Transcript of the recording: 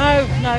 No, no.